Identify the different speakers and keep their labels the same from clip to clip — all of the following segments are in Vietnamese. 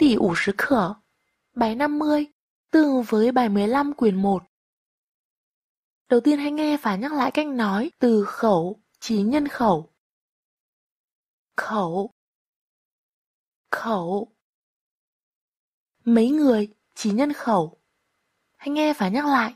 Speaker 1: tỷ 50 khở, bài 50, tương với bài 15 quyền 1. Đầu tiên hãy nghe và nhắc lại cách nói từ khẩu chí nhân khẩu. Khẩu Khẩu Mấy người chí nhân khẩu. Hãy nghe và nhắc lại.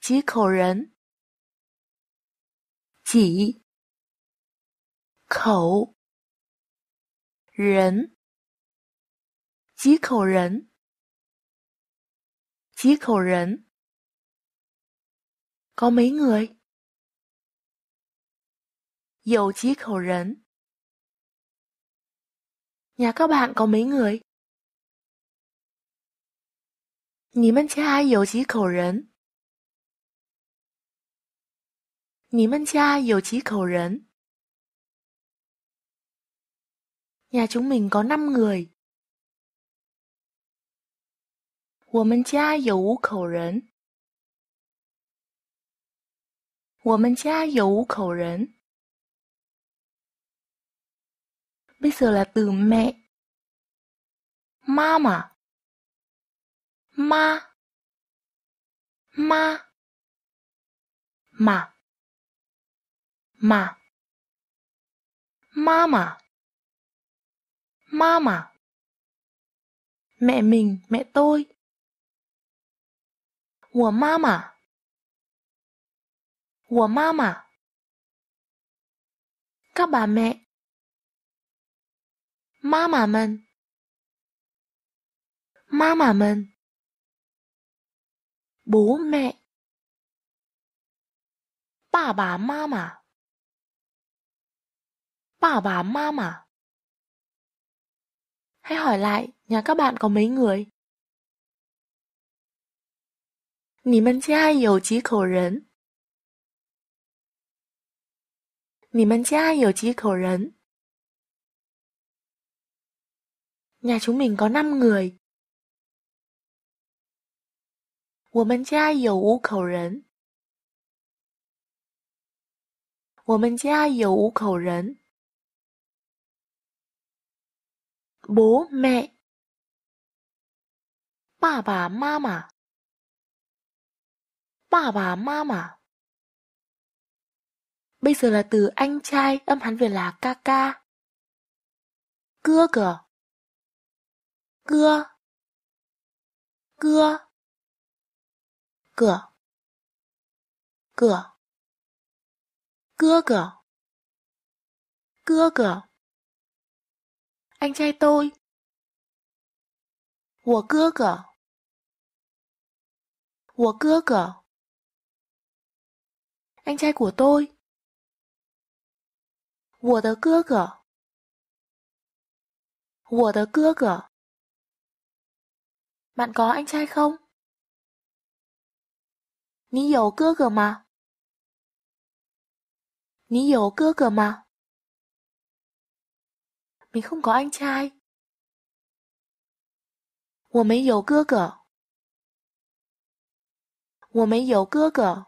Speaker 1: Chí khẩu rấn Chỉ Khẩu Rấn Chỉ khẩu rấn Chỉ khẩu rấn Có mấy người? Dầu chí khẩu rấn Nhà các bạn có mấy người? 你们家有几口人？你们家有几口人？Nhà chúng mình có 5 người. 我们家有五口人。我们家有五口人。Bây giờ là từ mẹ. Mama. Ma. Ma. Mà. Mà. Mama. Mama. Mẹ mình, mẹ tôi. 我妈妈，我妈妈，các bà mẹ Má mà mình Má mà mình Bố mẹ Bà bà má mà Bà bà má mà Hãy hỏi lại nhà các bạn có mấy người? 你们家有几口人？你们家有几口人？Nhà chúng mình có 5 người. 我们家有五口人。我们家有五口人。Bố mẹ Bà bà mama Bà bà mama Bây giờ là từ anh trai âm hắn về là ca ca. Cưa cờ cưa cưa cửa cửa cưa cửa cưa cửa anh trai tôi 我哥哥我哥哥 anh trai của tôi 我的哥哥我的哥哥 bạn có anh trai không? 你有哥哥吗？你有哥哥吗？Mình không có anh trai. 我没有哥哥。我没有哥哥。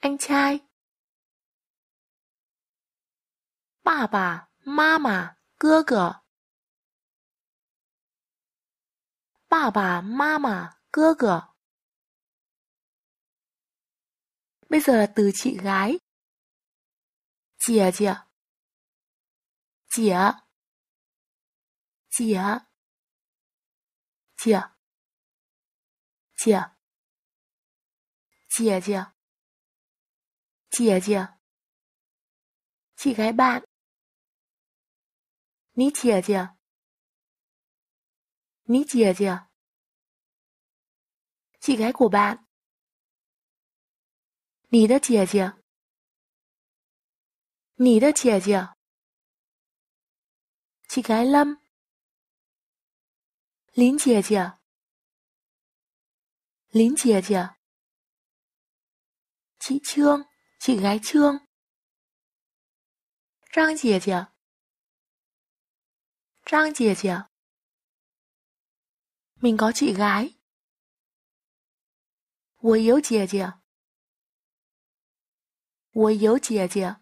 Speaker 1: anh trai. Bà bà, mama, cơ cơ. Bà bà, mama, cơ cơ. Bây giờ là từ chị gái. chị chìa. chị, Chìa. chị, Chìa. chị chìa. Chìa chìa. Chị gái bạn. Ní chìa chìa. 你姐姐，chị gái của bạn. 你的姐姐，你的姐姐，chị chị gái Lâm. Lín chìa chìa. Lín chìa chìa. Chị Trương, chị gái Trương. Trang chìa chìa. Trang chìa chìa. Mình có chị gái. 我有姐姐。我有姐姐。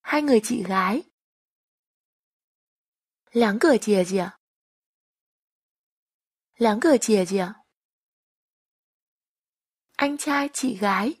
Speaker 1: Hai người chị gái. 两个姐姐。两个姐姐。Anh trai chị gái.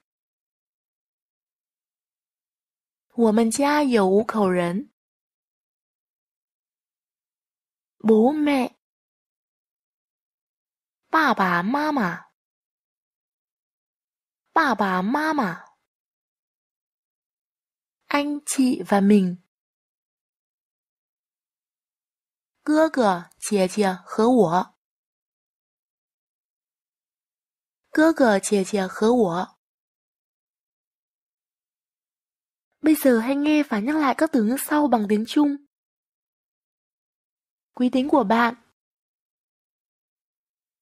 Speaker 1: 我们家有五口人。bố mẹ，爸爸妈妈。爸爸妈妈，anh chị và mình，哥哥姐姐和我，哥哥姐姐和我。Bây giờ hãy nghe và nhắc lại các từ ngữ sau bằng tiếng Trung. Quý tính của bạn.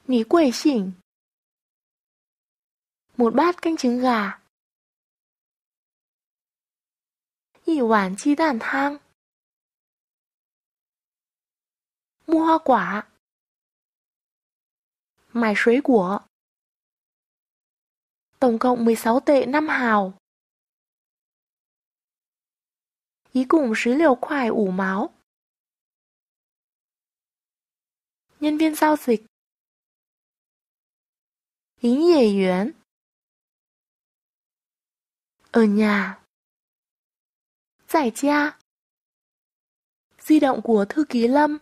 Speaker 1: Ní quẩy xỉn. Một bát canh trứng gà. Yì hoàn chi đàn thang. Mua hoa quả. Mải suối của. Tổng cộng 16 tệ 5 hào. 一共十六块五毛。nhân cùng 16 khoải ủ máu. Nhân viên giao dịch. Ý ở nhà. Giải. Di động của thư ký Lâm.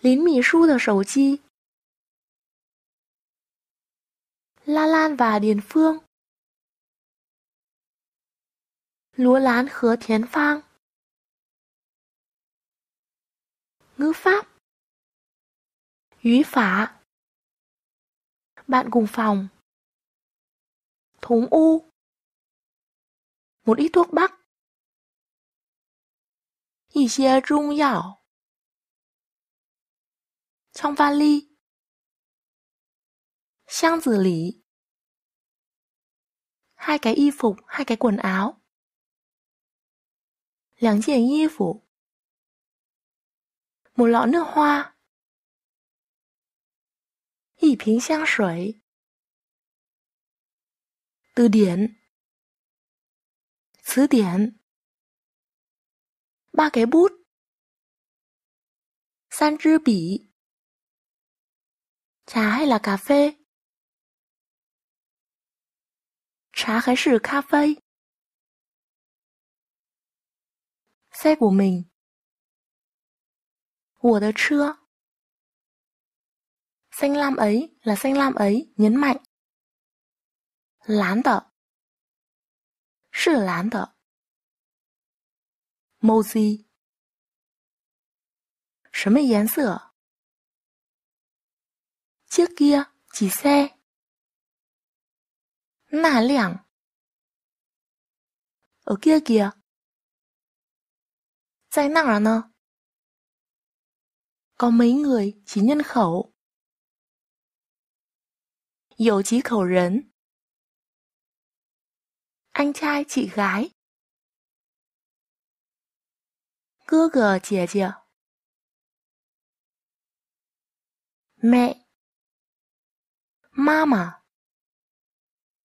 Speaker 1: Lín Mì Su de sổ chi. La Lan và Điền Phương. Lúa lán khứa thiến phang. Ngữ pháp. Úy phả. Bạn cùng phòng. Thúng u. Một ít thuốc bắc. Y xie rung yảo trong vali. Xiang tử lý. Hai cái y phục, hai cái quần áo. 两件衣服。母老嫩花，一瓶香水。的典，词典。八给布，三支笔。茶还是咖啡？茶还是咖啡？Xe của mình 我的车 Xanh lam ấy là xanh lam ấy, nhấn mạnh 蓝的，是蓝的。Mosey，什么颜色？Chiếc kia chỉ xe。那辆。Ở kia kìa。 在那儿呢。Có mấy người chỉ nhân khẩu。有几口人？anh trai chị gái哥哥姐姐 Mẹ Mama